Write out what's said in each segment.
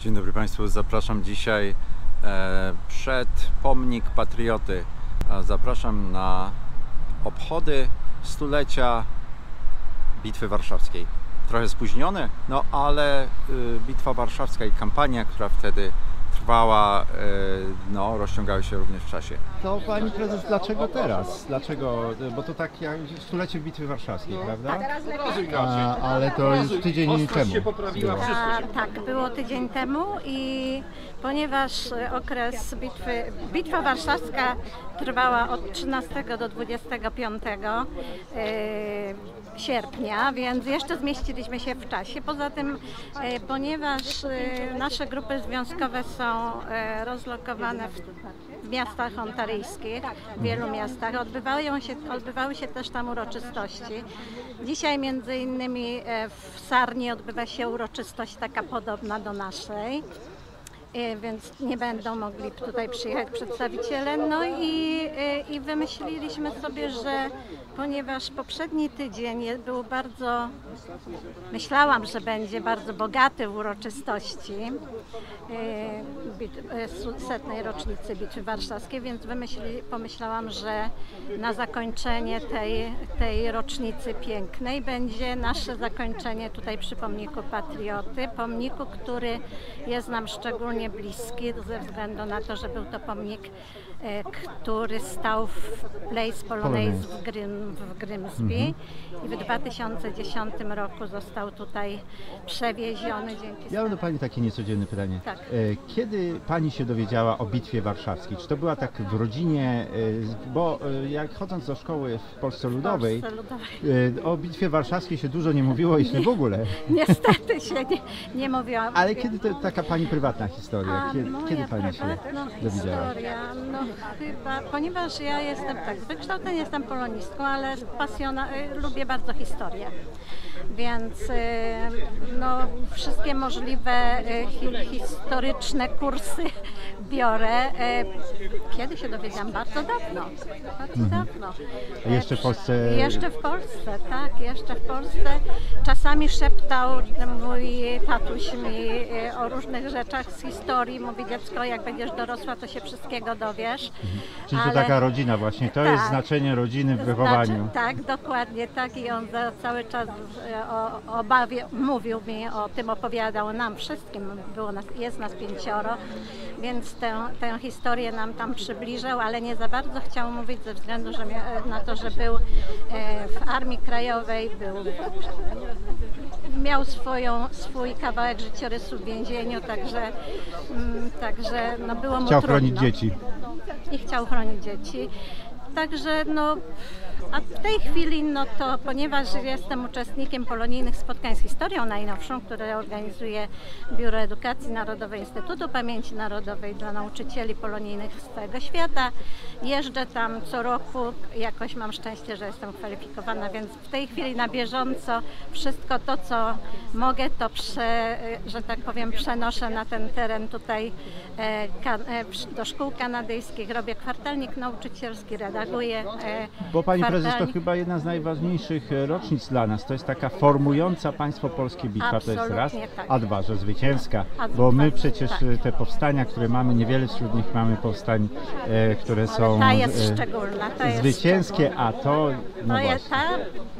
Dzień dobry Państwu, zapraszam dzisiaj e, przed pomnik patrioty. Zapraszam na obchody stulecia Bitwy Warszawskiej. Trochę spóźnione, no ale y, Bitwa Warszawska i kampania, która wtedy trwała, y, no rozciągały się również w czasie. To pani prezes, dlaczego teraz? Dlaczego? Bo to tak jak stulecie Bitwy Warszawskiej, prawda? A, ale to już tydzień temu. było. A, tak, było tydzień temu i ponieważ okres bitwy, bitwa warszawska trwała od 13 do 25 e, sierpnia, więc jeszcze zmieściliśmy się w czasie. Poza tym, e, ponieważ e, nasze grupy związkowe są rozlokowane w, w miastach ontaryjskich, w wielu miastach, odbywają się, odbywały się też tam uroczystości. Dzisiaj między innymi e, w Sarni odbywa się uroczystość taka podobna do naszej. E, Więc nie będą mogli tutaj przyjechać przedstawiciele. No i, e, i wymyśliliśmy sobie, że ponieważ poprzedni tydzień był bardzo, myślałam, że będzie bardzo bogaty w uroczystości e, setnej rocznicy Bitwy Warszawskiej, więc wymyśli, pomyślałam, że na zakończenie tej, tej rocznicy pięknej będzie nasze zakończenie tutaj przy pomniku Patrioty, pomniku, który jest nam szczególnie bliski ze względu na to, że był to pomnik, e, który stał w Place Polonaise w, Grym, w Grimsby i w 2010 roku został tutaj przewieziony dzięki Ja mam do pani takie niecodzienne pytanie. Tak. E, Kiedy pani się dowiedziała o Bitwie Warszawskiej? Czy to była tak w rodzinie, e, bo jak chodząc do szkoły w Polsce Ludowej, Polsce Ludowej. o Bitwie Warszawskiej się dużo nie mówiło, jeśli w ogóle. Niestety się nie, nie mówiłam. Ale kiedy to taka pani prywatna historia? A Kiedy, moja kiedy pani się prywatna dowiedziała? historia, no chyba, ponieważ ja jestem tak, z wykształcenia jestem polonistką, ale pasjona, y, lubię bardzo historię. Więc y, no, wszystkie możliwe y, hi, historyczne kursy biorę. Y, Kiedy się dowiedziałam? Bardzo dawno. Bardzo dawno. Mhm. A jeszcze w Polsce- Jeszcze w Polsce, tak, jeszcze w Polsce. Czasami szeptał mój tatuś mi o różnych rzeczach z historii. Mówi dziecko, jak będziesz dorosła, to się wszystkiego dowiesz. Czyli to Ale- taka rodzina właśnie, to jest Tak. znaczenie rodziny w wychowaniu. Znaczy, tak, dokładnie tak i on za, cały czas o, o obawie mówił mi, o tym opowiadał nam wszystkim, było nas, jest nas pięcioro, więc tę, tę historię nam tam przybliżał, ale nie za bardzo chciał mówić ze względu że na to, że był e, w Armii Krajowej, był miał swoją, swój kawałek życiorysu w więzieniu, także, mm, także no było mu Chciał trudno chronić dzieci. i chciał chronić dzieci. Także no, a w tej chwili, no to ponieważ jestem uczestnikiem polonijnych spotkań z historią najnowszą, które organizuje Biuro Edukacji Narodowej Instytutu Pamięci Narodowej dla nauczycieli polonijnych z całego świata, jeżdżę tam co roku, jakoś mam szczęście, że jestem kwalifikowana, więc w tej chwili na bieżąco wszystko to, co mogę, to prze, że tak powiem przenoszę na ten teren tutaj e, e, do szkół kanadyjskich, robię kwartalnik nauczycielski, redaguję e, Bo pani prezes to kwartalnik. chyba jedna z najważniejszych e, rocznic dla nas. To jest taka formująca państwo polskie bitwa, to jest raz, tak. a dwa, że zwycięska. Bo my dwa, przecież tak. e, te powstania, które mamy, niewiele wśród nich mamy powstań, e, które Ale są ta jest szczególna. Ta jest zwycięskie, szczególna. a to no To jest, ta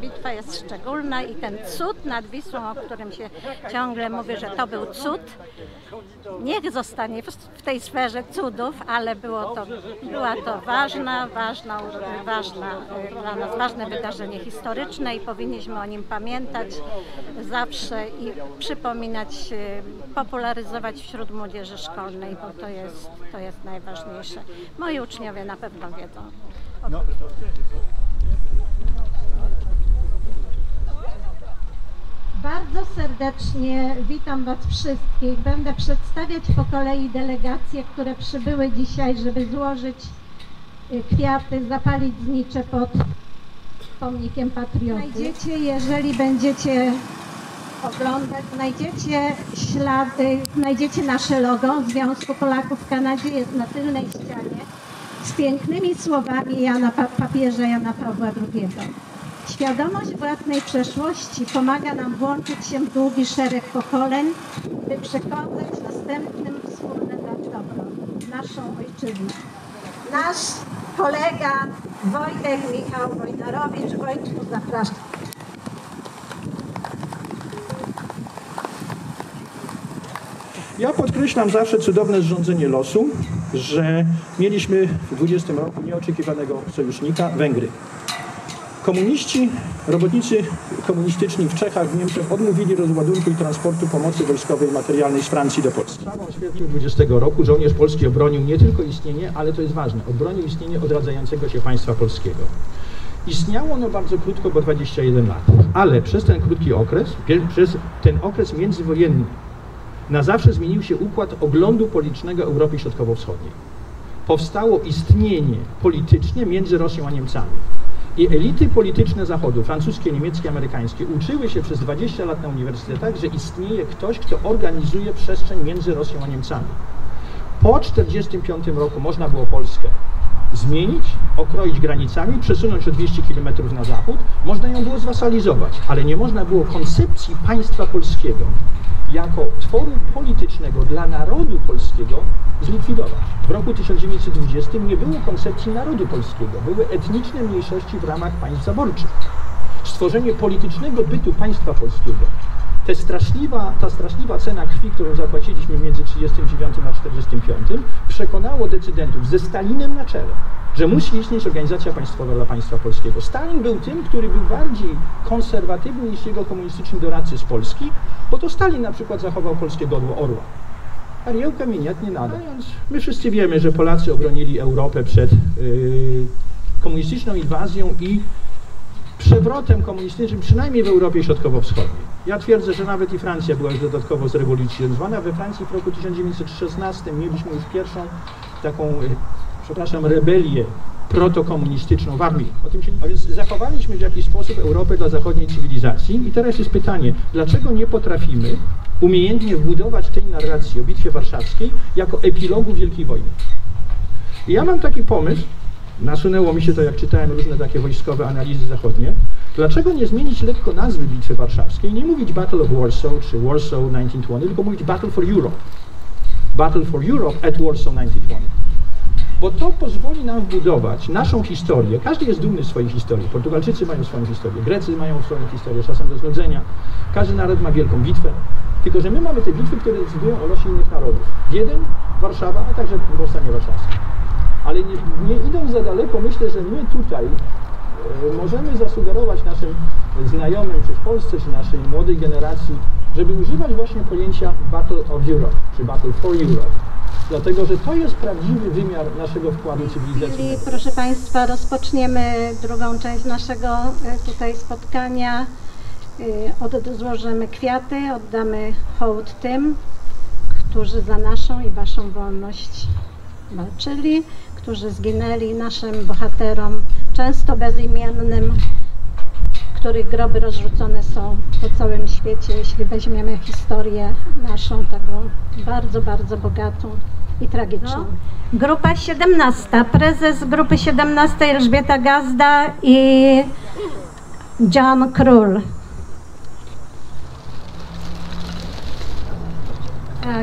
bitwa jest szczególna i ten cud nad Wisłą, o którym się ciągle mówi, że to był cud, niech zostanie w, tej sferze cudów, ale było to, była to ważna, ważna, ważna y, dla nas ważne wydarzenie historyczne i powinniśmy o nim pamiętać zawsze i przypominać, y, popularyzować wśród młodzieży szkolnej, bo to jest, to jest najważniejsze. Moi uczniowie na pewno wiedzą. No, Bardzo serdecznie witam Was wszystkich. Będę przedstawiać po kolei delegacje, które przybyły dzisiaj, żeby złożyć y, kwiaty, zapalić znicze pod pomnikiem patrioty. Znajdziecie, jeżeli będziecie oglądać, znajdziecie ślady, znajdziecie nasze logo Związku Polaków w Kanadzie, jest na tylnej ścianie z pięknymi słowami Jana, Pa- papieża Jana Pawła II. Świadomość własnej przeszłości pomaga nam włączyć się w długi szereg pokoleń, by przekazać następnym wspólne dobro, naszą ojczyznę. Nasz kolega Wojtek Michał Wojnarowicz. Wojtku, zapraszam. Ja podkreślam zawsze cudowne zrządzenie losu, że mieliśmy w 20 roku nieoczekiwanego sojusznika Węgry. Komuniści, robotnicy komunistyczni w Czechach, w Niemczech odmówili rozładunku i transportu pomocy wojskowej i materialnej z Francji do Polski. W kwietniu 20 roku żołnierz polski obronił nie tylko istnienie, ale to jest ważne, obronił istnienie odradzającego się państwa polskiego. Istniało ono bardzo krótko, bo 21 lat, ale przez ten krótki okres, przez ten okres międzywojenny, na zawsze zmienił się układ oglądu politycznego Europy Środkowo-Wschodniej. Powstało istnienie polityczne między Rosją a Niemcami. I elity polityczne Zachodu, francuskie, niemieckie, amerykańskie, uczyły się przez 20 lat na uniwersytetach, że istnieje ktoś, kto organizuje przestrzeń między Rosją a Niemcami. Po 1945 roku można było Polskę zmienić, okroić granicami, przesunąć o 200 km na zachód, można ją było zwasalizować, ale nie można było koncepcji państwa polskiego jako tworu politycznego dla narodu polskiego zlikwidować. W roku 1920 nie było koncepcji narodu polskiego, były etniczne mniejszości w ramach państw zaborczych. Stworzenie politycznego bytu państwa polskiego te straszliwa, ta straszliwa cena krwi, którą zapłaciliśmy między 1939 a 1945, przekonało decydentów ze Stalinem na czele, że musi istnieć organizacja państwowa dla państwa polskiego. Stalin był tym, który był bardziej konserwatywny niż jego komunistyczni doradcy z Polski, bo to Stalin na przykład zachował polskie godło orła. Ariełka miniat nie nada. My wszyscy wiemy, że Polacy obronili Europę przed yy, komunistyczną inwazją i przewrotem komunistycznym, przynajmniej w Europie Środkowo-Wschodniej. Ja twierdzę, że nawet i Francja była już dodatkowo zrewolucjonizowana. We Francji w roku 1916 mieliśmy już pierwszą taką, e, przepraszam, rebelię protokomunistyczną w armii. O tym się, a więc zachowaliśmy w jakiś sposób Europę dla zachodniej cywilizacji. I teraz jest pytanie, dlaczego nie potrafimy umiejętnie wbudować tej narracji o Bitwie Warszawskiej jako epilogu Wielkiej Wojny? I ja mam taki pomysł, nasunęło mi się to, jak czytałem różne takie wojskowe analizy zachodnie, dlaczego nie zmienić lekko nazwy Bitwy Warszawskiej, nie mówić Battle of Warsaw czy Warsaw 1920, tylko mówić Battle for Europe. Battle for Europe at Warsaw 1920. Bo to pozwoli nam wbudować naszą historię. Każdy jest dumny z swojej historii. Portugalczycy mają swoją historię, Grecy mają swoją historię, czasem do znudzenia. Każdy naród ma wielką bitwę. Tylko, że my mamy te bitwy, które decydują o losie innych narodów. Jeden, Warszawa, a także powstanie warszawskie. Ale nie, nie idąc za daleko, myślę, że my tutaj możemy zasugerować naszym znajomym, czy w Polsce, czy naszej młodej generacji, żeby używać właśnie pojęcia Battle of Europe, czy Battle for Europe. Dlatego, że to jest prawdziwy wymiar naszego wkładu cywilizacyjnego. proszę Państwa, rozpoczniemy drugą część naszego e, tutaj spotkania. E, Od, złożymy kwiaty, oddamy hołd tym, którzy za naszą i Waszą wolność walczyli, którzy zginęli naszym bohaterom, często bezimiennym, których groby rozrzucone są po całym świecie, jeśli weźmiemy historię naszą, taką bardzo, bardzo bogatą i tragiczną. Grupa 17, prezes grupy 17 Elżbieta Gazda i John Król.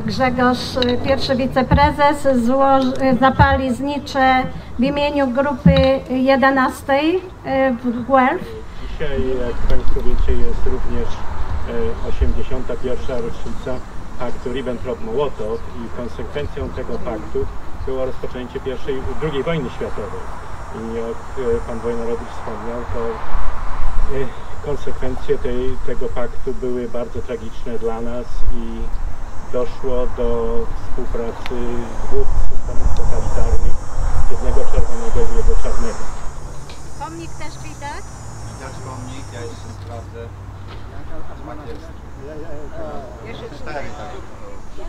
Grzegorz, y, pierwszy wiceprezes, zło- y, zapali znicze w imieniu grupy 11 y, w Guelph. Dzisiaj, jak Państwo wiecie, jest również e, 81. rocznica paktu Ribbentrop-Mołotow i konsekwencją tego paktu było rozpoczęcie pierwszej, II wojny światowej. I jak Pan Wojnarowicz wspomniał, to konsekwencje tej, tego paktu były bardzo tragiczne dla nas i doszło do współpracy dwóch systemów totalitarnych, jednego czerwonego i jednego czarnego. Pomnik też widać. Widać pomnik, ja jeszcze sprawdzę.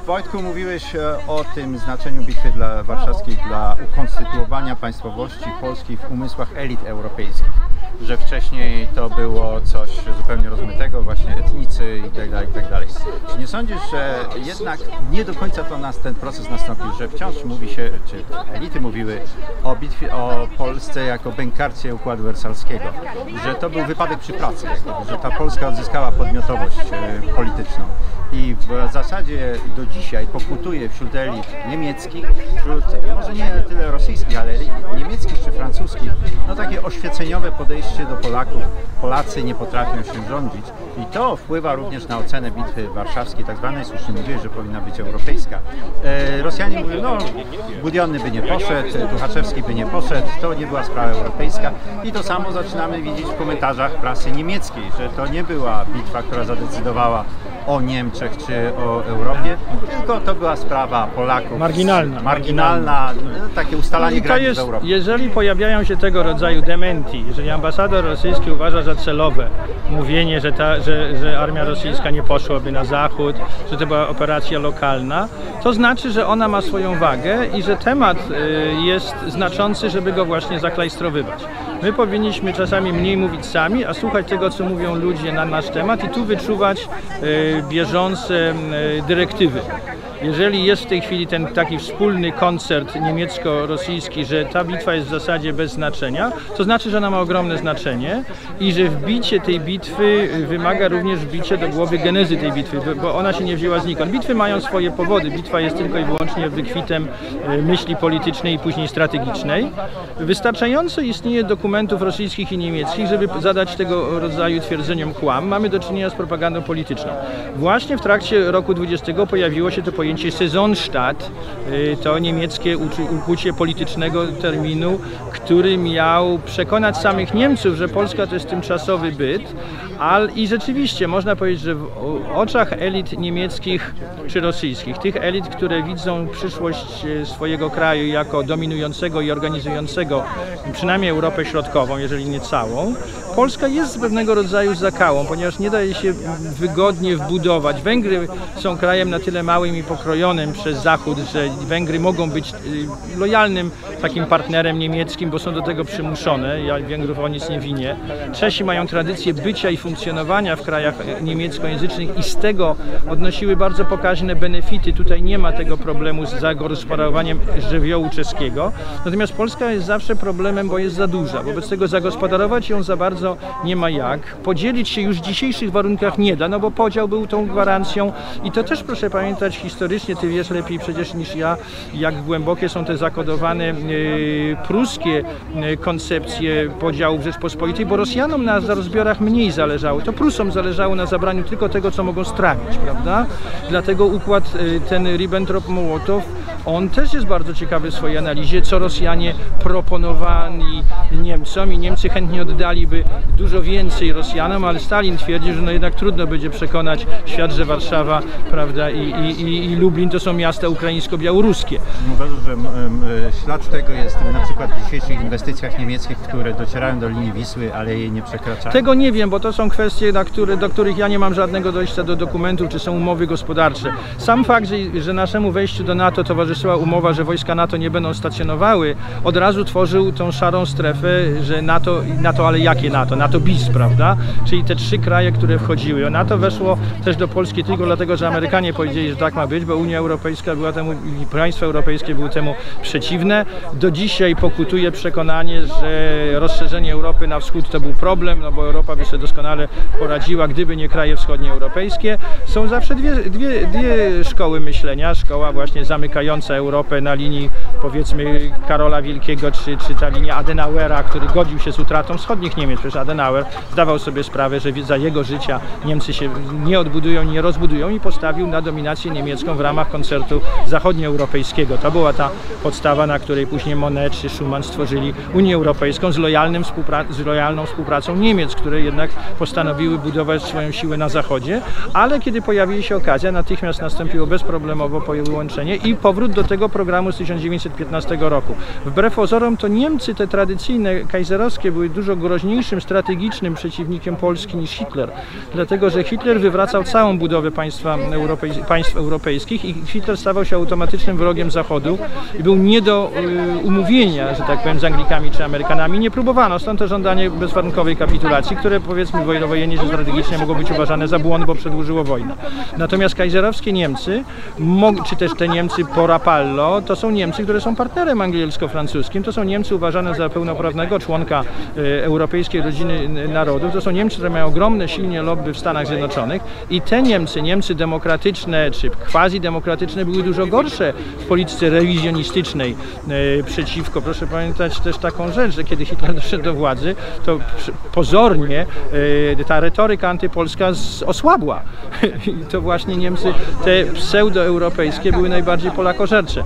Wojtku, mówiłeś e, o tym znaczeniu bitwy dla warszawskiej dla ukonstytuowania państwowości polskiej w umysłach elit europejskich. Że wcześniej to było coś zupełnie rozmytego, właśnie etnicy i tak dalej, i tak. Czy nie sądzisz, że jednak nie do końca to nas ten proces nastąpił, że wciąż mówi się, czy elity mówiły o bitwie, o Polsce jako bękarcie Układu Wersalskiego, że to był wypadek przy pracy, że ta Polska odzyskała podmiotowość e, polityczną. I w zasadzie do dzisiaj pokutuje wśród elit niemieckich, wśród może nie tyle rosyjskich, ale niemieckich czy francuskich, no takie oświeceniowe podejście do Polaków. Polacy nie potrafią się rządzić i to wpływa również na ocenę bitwy warszawskiej, tak zwanej, słusznie mówiłeś, że powinna być europejska. E, Rosjanie mówią, no Budiony by nie poszedł, Tuchaczewski by nie poszedł, to nie była sprawa europejska i to samo zaczynamy widzieć w komentarzach prasy niemieckiej, że to nie była bitwa, która zadecydowała o Niemczech czy o Europie, tylko to była sprawa Polaków. Marginalna. Marginalna, no, takie ustalanie to granic jest, w Europie. jeżeli pojawiają się tego rodzaju dementi, jeżeli ambasador rosyjski uważa za celowe mówienie, że, ta, że, że armia rosyjska nie poszłaby na zachód, że to była operacja lokalna, to znaczy, że ona ma swoją wagę i że temat y, jest znaczący, żeby go właśnie zaklajstrowywać. My powinniśmy czasami mniej mówić sami, a słuchać tego, co mówią ludzie na nasz temat i tu wyczuwać y, bieżące y, dyrektywy. Jeżeli jest w tej chwili ten taki wspólny koncert niemiecko-rosyjski, że ta bitwa jest w zasadzie bez znaczenia, to znaczy, że ona ma ogromne znaczenie i że wbicie tej bitwy wymaga również wbicie do głowy genezy tej bitwy, bo- ona się nie wzięła znikąd. Bitwy mają swoje powody. Bitwa jest tylko i wyłącznie wykwitem e, myśli politycznej i później strategicznej. Wystarczająco istnieje dokumentów rosyjskich i niemieckich, żeby zadać tego rodzaju twierdzeniom kłam. Mamy do czynienia z propagandą polityczną. Właśnie w trakcie roku 20 pojawiło się to pojęcie Saisonstadt, y, to niemieckie ukucie politycznego terminu, który miał przekonać samych Niemców, że Polska to jest tymczasowy byt, ale i rzeczywiście można powiedzieć, że w oczach elit niemieckich czy rosyjskich, tych elit, które widzą przyszłość e, swojego kraju jako dominującego i organizującego przynajmniej Europę Środkową, jeżeli nie całą, Polska jest pewnego rodzaju zakałą, ponieważ nie daje się wygodnie wbudować. Węgry są krajem na tyle małym i pokrojonym przez Zachód, że Węgry mogą być y, lojalnym takim partnerem niemieckim, bo są do tego przymuszone. Ja Węgrów o nic nie winię. Czesi mają tradycję bycia i funkcjonowania w krajach e, niemieckojęzycznych i z tego odnosiły bardzo pokaźne benefity. Tutaj nie ma tego problemu z zagospodarowaniem żywiołu czeskiego. Natomiast Polska jest zawsze problemem, bo jest za duża. Wobec tego zagospodarować ją za bardzo nie ma jak. Podzielić się już w dzisiejszych warunkach nie da, no bo podział był tą gwarancją i to też proszę pamiętać historycznie, ty wiesz lepiej przecież niż ja, jak głębokie są te zakodowane e, pruskie e, koncepcje podziału Rzeczpospolitej, bo Rosjanom na rozbiorach mniej zależało. To Prusom zależało na zabraniu tylko tego, co mogą strawić, prawda? Dlatego układ e, ten Ribbentrop-Mołotow, on też jest bardzo ciekawy w swojej analizie, co Rosjanie proponowali Niemcom i Niemcy chętnie oddaliby dużo więcej Rosjanom, ale Stalin twierdzi, że no jednak trudno będzie przekonać świat, że Warszawa prawda, i, i, i- Lublin to są miasta ukraińsko-białoruskie. Uważam, że ślad tego jest na przykład w dzisiejszych inwestycjach niemieckich, które docierają do linii Wisły, ale jej nie przekraczają. Tego nie wiem, bo to są kwestie, na które, do których ja nie mam żadnego dojścia do dokumentów, czy są umowy gospodarcze. Sam fakt, że, że naszemu wejściu do NATO towarzyszyła umowa, że wojska NATO nie będą stacjonowały, od razu tworzył tą szarą strefę, że NATO, NATO ale jakie NATO? NATO bis, prawda? Czyli te trzy kraje, które wchodziły. NATO weszło też do Polski tylko dlatego, że Amerykanie powiedzieli, że tak ma być, bo Unia Europejska była temu, i państwa europejskie były temu przeciwne. Do dzisiaj pokutuje przekonanie, że rozszerzenie Europy na wschód to był problem, no bo Europa by sobie doskonale poradziła, gdyby nie kraje wschodnioeuropejskie. Są zawsze dwie, dwie, dwie szkoły myślenia. Szkoła właśnie zamykająca Europę na linii powiedzmy Karola Wielkiego, czy, czy ta linia Adenauera, który godził się z utratą wschodnich Niemiec. Przecież Adenauer zdawał sobie sprawę, że za jego życia Niemcy się nie odbudują, nie rozbudują i postawił na dominację niemiecką w ramach koncertu zachodnioeuropejskiego. To była ta podstawa, na której później Monet czy Schumann stworzyli Unię Europejską z, lojalnym z lojalną współpracą Niemiec, które jednak postanowiły budować swoją siłę na zachodzie, ale kiedy pojawiła się okazja, natychmiast nastąpiło bezproblemowo połączenie i powrót do tego programu z 1915 roku. Wbrew pozorom to Niemcy, te tradycyjne, kajzerowskie, były dużo groźniejszym, strategicznym przeciwnikiem Polski niż Hitler. Dlatego, że Hitler wywracał całą budowę państwa europejs- państw europejskich i Hitler stawał się automatycznym wrogiem Zachodu i był nie do y, umówienia, że tak powiem, z Anglikami czy Amerykanami. Nie próbowano, stąd to żądanie bezwarunkowej kapitulacji, które powiedzmy wojennie strategicznie mogło być uważane za błąd, bo przedłużyło wojnę. Natomiast kajzerowskie Niemcy, czy też te Niemcy po Rapallo, to są Niemcy, które są partnerem angielsko-francuskim, to są Niemcy uważane za pełnoprawnego członka y, Europejskiej Rodziny Narodów, to są Niemcy, które mają ogromne, silnie lobby w Stanach Zjednoczonych. I te Niemcy, Niemcy demokratyczne czy quasi-demokratyczne były dużo gorsze w polityce rewizjonistycznej y, przeciwko, proszę pamiętać też taką rzecz, że kiedy Hitler doszedł do władzy, to pozornie y, ta retoryka antypolska osłabła. I to właśnie Niemcy, te pseudoeuropejskie były najbardziej polakożercze.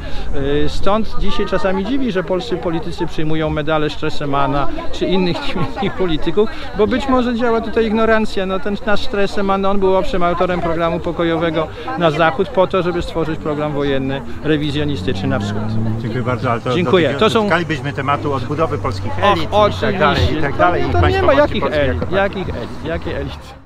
Y, Stąd dzisiaj czasami dziwi, że polscy politycy przyjmują medale Stressemana czy innych niemieckich polityków, bo być może działa tutaj ignorancja. No ten nasz Stresseman, on był owszem autorem programu pokojowego na zachód po to, żeby stworzyć program wojenny rewizjonistyczny na wschód. Dziękuję bardzo, ale to Dziękuję. To są- dotkalibyśmy tematu odbudowy polskich Och, elit i tak dalej, i tak dalej. I To nie ma jakich elit, jakich elit, jakie elity.